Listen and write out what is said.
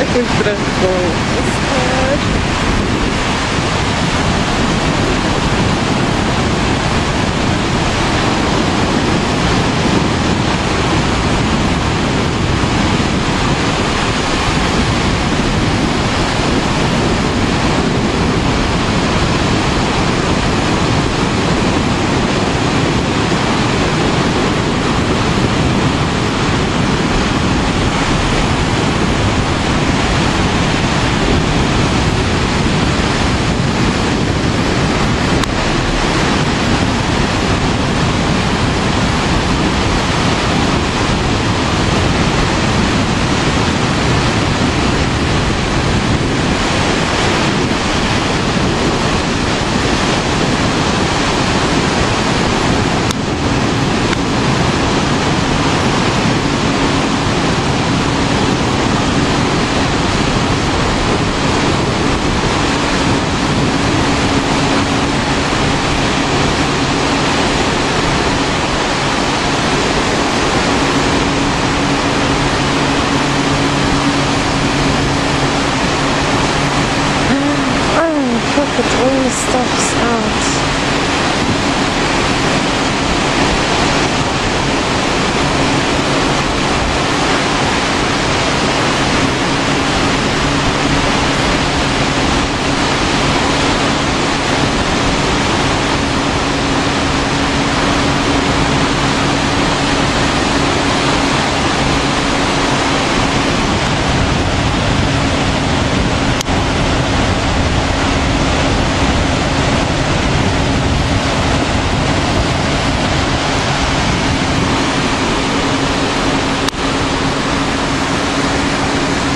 Aqui em Franco. stops